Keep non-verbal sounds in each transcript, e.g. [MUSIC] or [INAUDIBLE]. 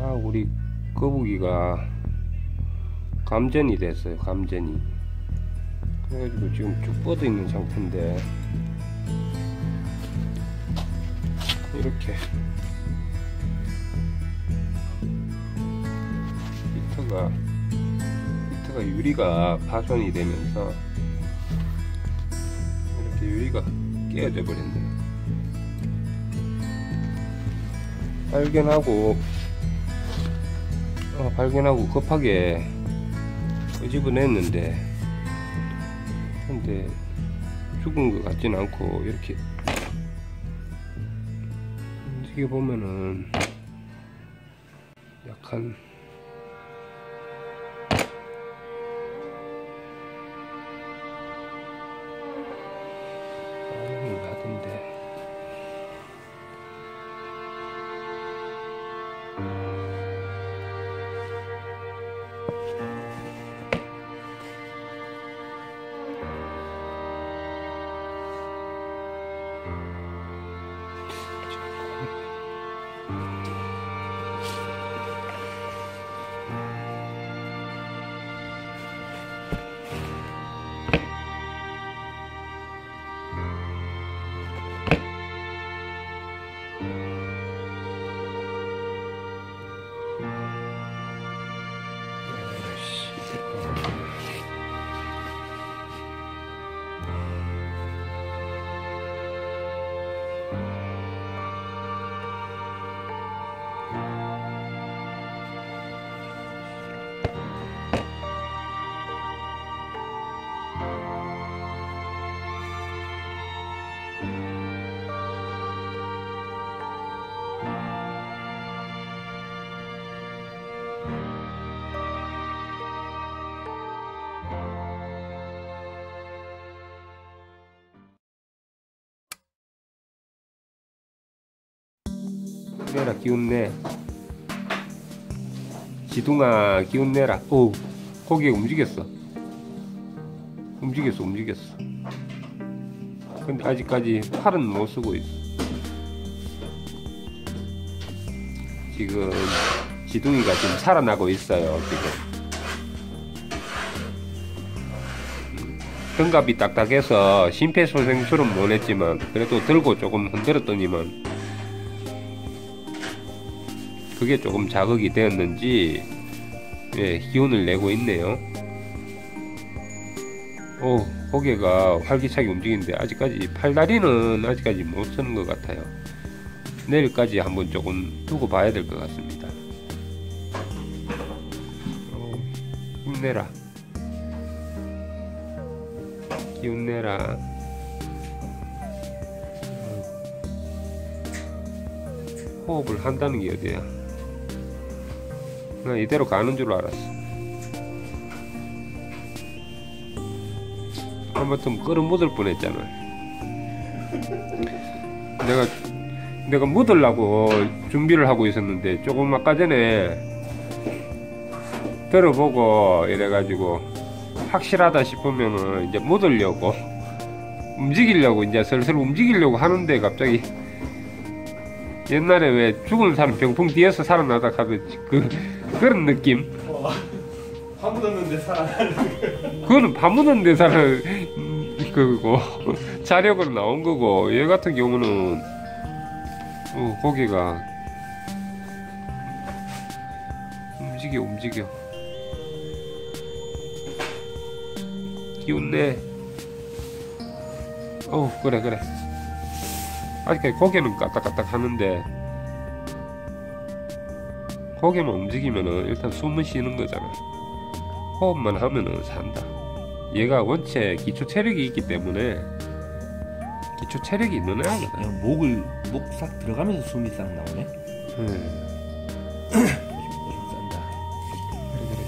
아 우리 거북이가 감전이 됐어요 감전이. 그래가지고 지금 쭉 뻗어 있는 상태인데. 이렇게. 히터가 히터가 유리가 파손이 되면서 이렇게 유리가 깨어져 버렸네. 발견하고 어, 발견하고 급하게 끄집어냈는데 근데 죽은 것 같지는 않고 이렇게. 움직여 보면은 약간 Bye. 내라 기운 내. 지둥아 기운 내라. 오 고기가 움직였어. 움직였어 움직였어. 근데 아직까지 팔은 못 쓰고 있어. 지금 지둥이가 지금 살아나고 있어요 지금. 음, 등갑이 딱딱해서 심폐소생술은 못했지만 그래도 들고 조금 흔들었더니만 그게 조금 자극이 되었는지 예, 기운을 내고 있네요. 오, 고개가 활기차게 움직이는데 아직까지 팔다리는 아직까지 못 쓰는 것 같아요. 내일까지 한번 조금 두고 봐야 될 것 같습니다. 오, 힘내라. 기운 내라. 호흡을 한다는 게 어디야? 나 이대로 가는 줄 알았어. 아무튼 끓어 묻을 뻔했잖아. 내가 내가 묻으려고 준비를 하고 있었는데 조금 아까 전에 들어보고 이래가지고 확실하다 싶으면은 이제 묻으려고 [LAUGHS] 움직이려고 이제 슬슬 움직이려고 하는데 갑자기 옛날에 왜 죽은 사람 병풍 뒤에서 살아나다 하듯이 그 그런 느낌. 화 묻었는데 살아나는 그거는 밥 묻은 데 사는 그거 자력으로 나온 거고. 얘 같은 경우는 어, 고기가 움직여 움직여. 기운내. 어 그래 그래 아직까지 고개는 까딱까딱 하는데 고개만 움직이면은 일단 숨은 쉬는 거잖아. 호흡만 하면은 산다. 얘가 원체 기초 체력이 있기 때문에 기초 체력이 있는 애거든 그냥 목을 목 싹 들어가면서 숨이 싹 나오네? 음, 싼다 그래 그래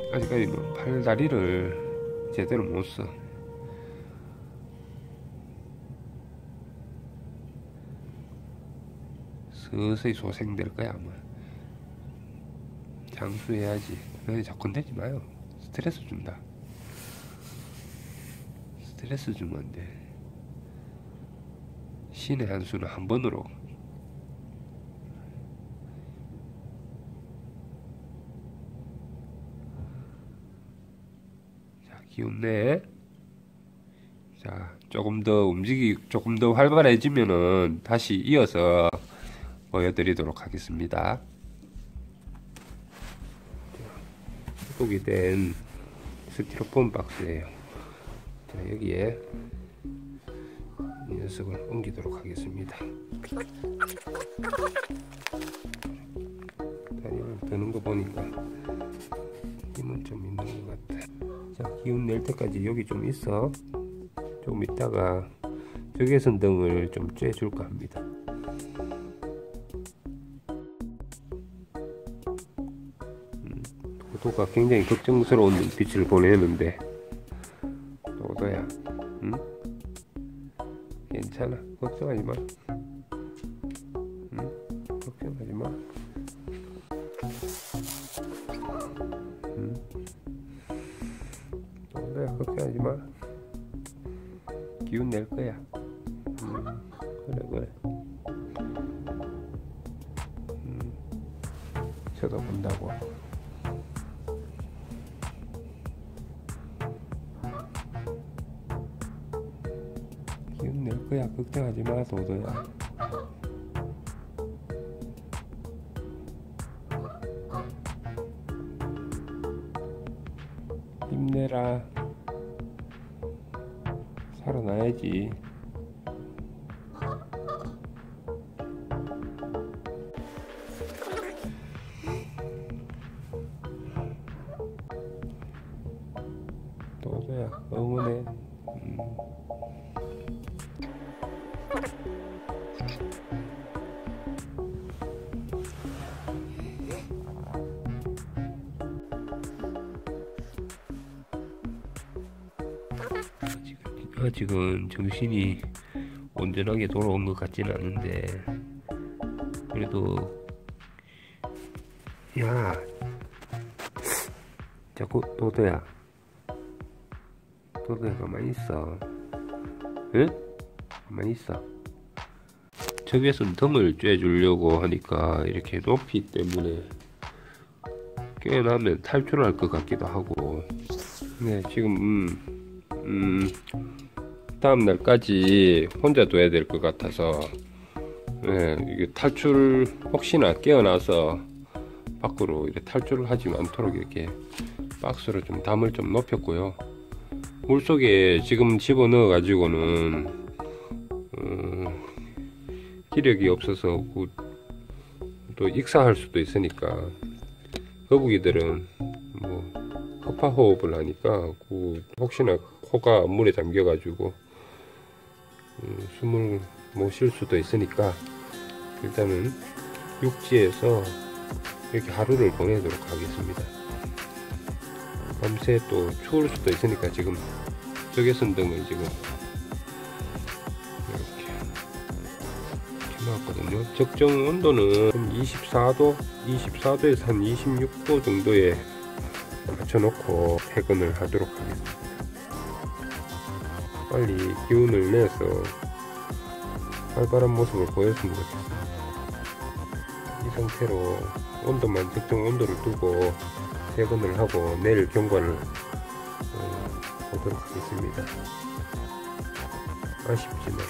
그래. 아직까지는 팔 다리를 제대로 못 써 서서히 소생될 거야 아마. 장수해야지. 너희 자꾸 되지 마요. 스트레스 준다. 스트레스 주면 안돼. 신의 한 수는 한 번으로. 자 귀엽네 자 조금 더 움직이 조금 더 활발해지면은 다시 이어서 보여드리도록 하겠습니다. 소독이 된 스티로폼 박스예요. 자, 여기에 이 녀석을 옮기도록 하겠습니다. 다리를 드는 거 보니까 힘은 좀 있는 것 같아. 자, 기운 낼 때까지 여기 좀 있어. 좀 있다가 적외선 등을 좀 쬐줄까 합니다. 도도가 굉장히 걱정스러운 눈빛을 보내는데 도도야, 응? 괜찮아. 걱정하지 마. 응? 걱정하지 마. 응? 도도야, 걱정하지 마. 기운 낼 거야. 음, 그래 그래. 음, 쳐다본다고. 걱정하지 마, 도도야. 힘내라. 살아나야지. 응원해. 음. 아직은, 아직은 정신이 온전하게 돌아온 것 같지는 않은데 그래도 야 자꾸 도도야. 도도야 가만히 있어. 응? 가만히 있어. 적외선 등을 쬐주려고 하니까 이렇게 높이 때문에 깨어나면 탈출할 것 같기도 하고. 네 지금 음, 음 다음 날까지 혼자 둬야 될 것 같아서 예, 이게 탈출 혹시나 깨어나서 밖으로 이렇게 탈출을 하지 않도록 이렇게 박스로 좀 담을 좀 높였고요. 물 속에 지금 집어 넣어 가지고는 어, 기력이 없어서 그, 또 익사할 수도 있으니까 거북이들은 뭐 허파 호흡을 하니까 그 혹시나 코가 물에 잠겨 가지고 음, 숨을 못 쉴 수도 있으니까 일단은 육지에서 이렇게 하루를 보내도록 하겠습니다. 밤새 또 추울 수도 있으니까 지금 적외선 등을 지금 이렇게 켜놨거든요. 적정 온도는 24도, 24도에서 한 26도 정도에 맞춰놓고 퇴근을 하도록 하겠습니다. 빨리 기운을 내서 활발한 모습을 보였으면 좋겠습니다. 이 상태로 온도만 적정 온도를 두고 퇴근을 하고 내일 경과를 어, 보도록 하겠습니다. 아쉽지만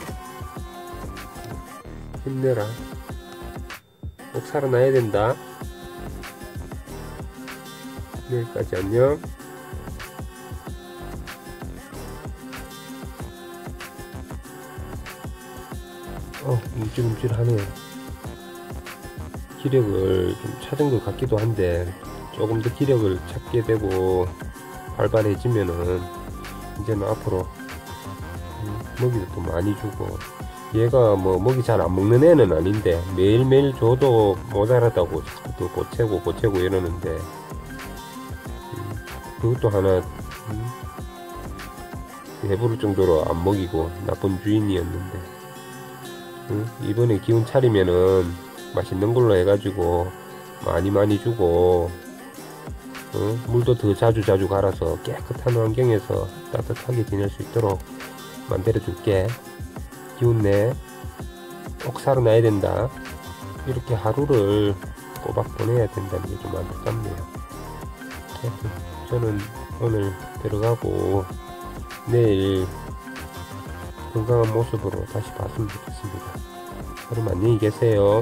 힘내라. 꼭 살아나야 된다. 내일까지 안녕. 어, 움찔움찔하네요. 기력을 좀 찾은 것 같기도 한데, 조금 더 기력을 찾게 되고, 활발해지면은, 이제는 앞으로, 음, 먹이도 또 많이 주고, 얘가 뭐 먹이 잘 안 먹는 애는 아닌데, 매일매일 줘도 모자라다고 자꾸 또 보채고 보채고 이러는데, 음, 그것도 하나, 음, 배부를 정도로 안 먹이고, 나쁜 주인이었는데, 응? 이번에 기운 차리면은 맛있는 걸로 해가지고 많이 많이 주고 응? 물도 더 자주 자주 갈아서 깨끗한 환경에서 따뜻하게 지낼 수 있도록 만들어 줄게 기운 내 꼭 살아나야 된다 이렇게 하루를 꼬박 보내야 된다는 게 좀 안타깝네요 저는 오늘 들어가고 내일 건강한 모습으로 다시 봤으면 좋겠습니다. 그럼 안녕히 계세요.